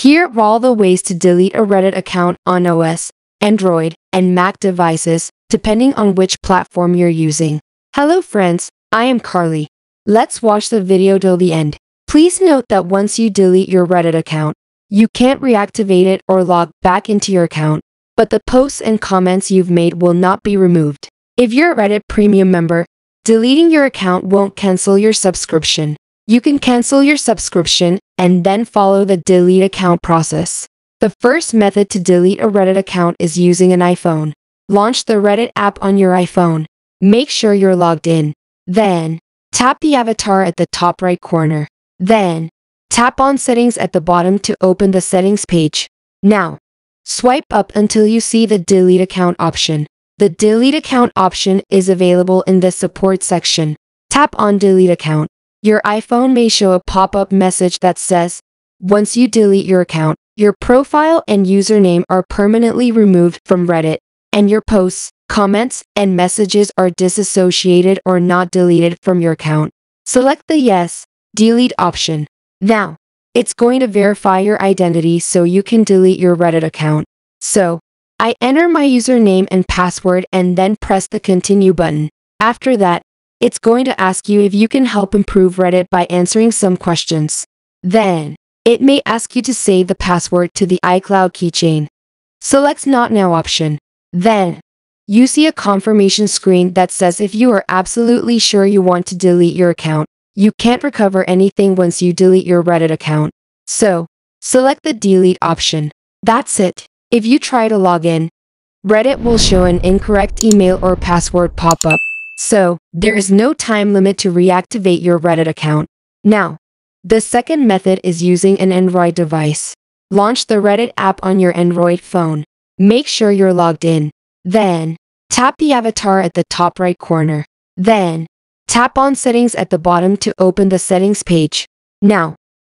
Here are all the ways to delete a Reddit account on OS, Android, and Mac devices, depending on which platform you're using. Hello friends, I am Carly. Let's watch the video till the end. Please note that once you delete your Reddit account, you can't reactivate it or log back into your account, but the posts and comments you've made will not be removed. If you're a Reddit Premium member, deleting your account won't cancel your subscription. You can cancel your subscription and then follow the delete account process. The first method to delete a Reddit account is using an iPhone. Launch the Reddit app on your iPhone. Make sure you're logged in. Then, tap the avatar at the top right corner. Then, tap on Settings at the bottom to open the Settings page. Now, swipe up until you see the Delete Account option. The Delete Account option is available in the Support section. Tap on Delete Account. Your iPhone may show a pop-up message that says, Once you delete your account, your profile and username are permanently removed from Reddit, and your posts, comments, and messages are disassociated or not deleted from your account. Select the Yes, Delete option. Now, it's going to verify your identity so you can delete your Reddit account. So, I enter my username and password and then press the continue button. After that, it's going to ask you if you can help improve Reddit by answering some questions. Then, it may ask you to save the password to the iCloud keychain. Select Not Now option. Then, you see a confirmation screen that says if you are absolutely sure you want to delete your account, you can't recover anything once you delete your Reddit account. So, select the delete option. That's it. If you try to log in, Reddit will show an incorrect email or password pop up. So, there is no time limit to reactivate your Reddit account. Now, the second method is using an Android device. Launch the Reddit app on your Android phone. Make sure you're logged in. Then, tap the avatar at the top right corner. Then, tap on Settings at the bottom to open the Settings page. Now,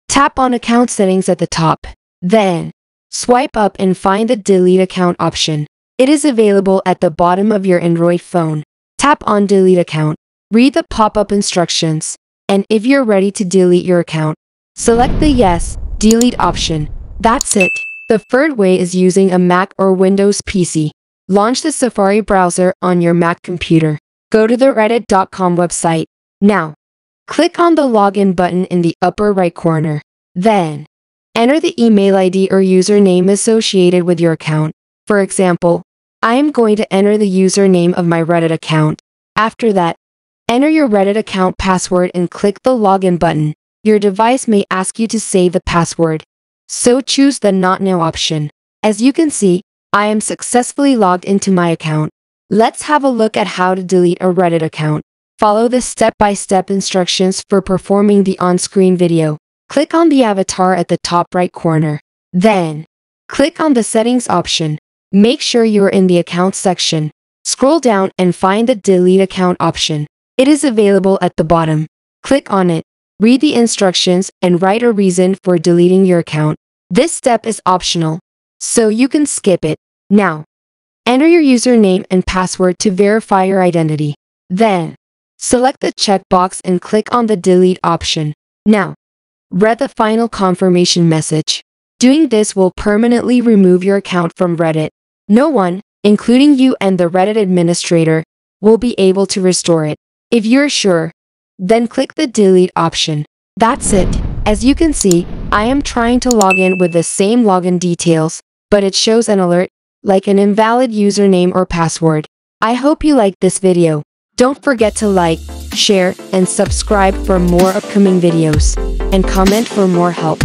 tap on Account Settings at the top. Then, Swipe up and find the Delete Account option. It is available at the bottom of your Android phone. Tap on Delete Account. Read the pop-up instructions. And if you're ready to delete your account, select the Yes, Delete option. That's it. The third way is using a Mac or Windows PC. Launch the Safari browser on your Mac computer. Go to the reddit.com website. Now, click on the Login button in the upper right corner. Then, Enter the email ID or username associated with your account. For example, I am going to enter the username of my Reddit account. After that, enter your Reddit account password and click the Login button. Your device may ask you to save the password, so choose the Not Now option. As you can see, I am successfully logged into my account. Let's have a look at how to delete a Reddit account. Follow the step-by-step -step instructions for performing the on-screen video. Click on the avatar at the top right corner. Then, click on the Settings option. Make sure you're in the Account section. Scroll down and find the Delete Account option. It is available at the bottom. Click on it, read the instructions, and write a reason for deleting your account. This step is optional, so you can skip it. Now, enter your username and password to verify your identity. Then, select the checkbox and click on the Delete option. Now, Read the final confirmation message. Doing this will permanently remove your account from Reddit. No one, including you and the Reddit administrator, will be able to restore it. If you're sure, then click the delete option. That's it. As you can see, I am trying to log in with the same login details, but it shows an alert, like an invalid username or password. I hope you liked this video. Don't forget to like, share, and subscribe for more upcoming videos, and comment for more help.